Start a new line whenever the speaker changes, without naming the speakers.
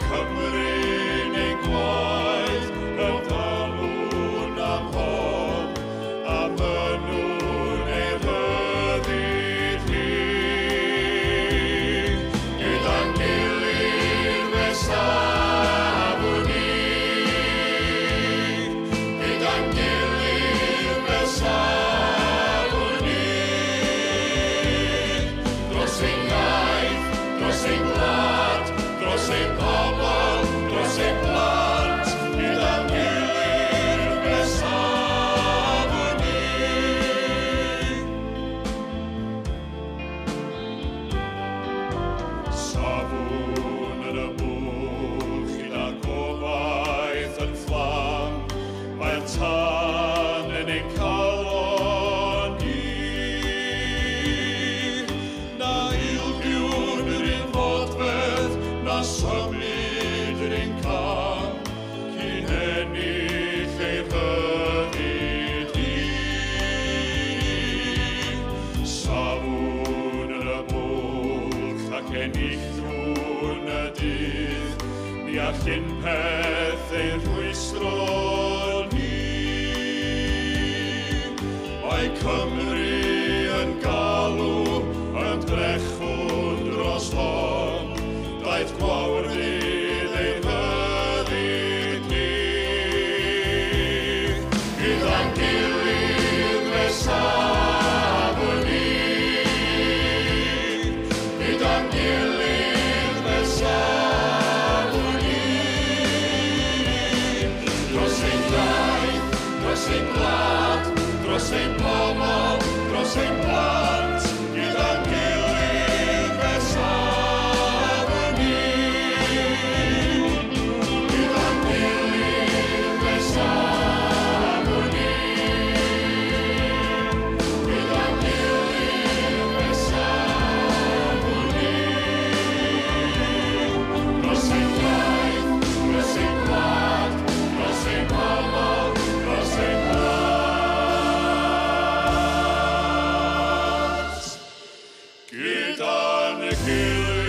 company. gen i y dydd, ni all peth ei rhwystrol. the an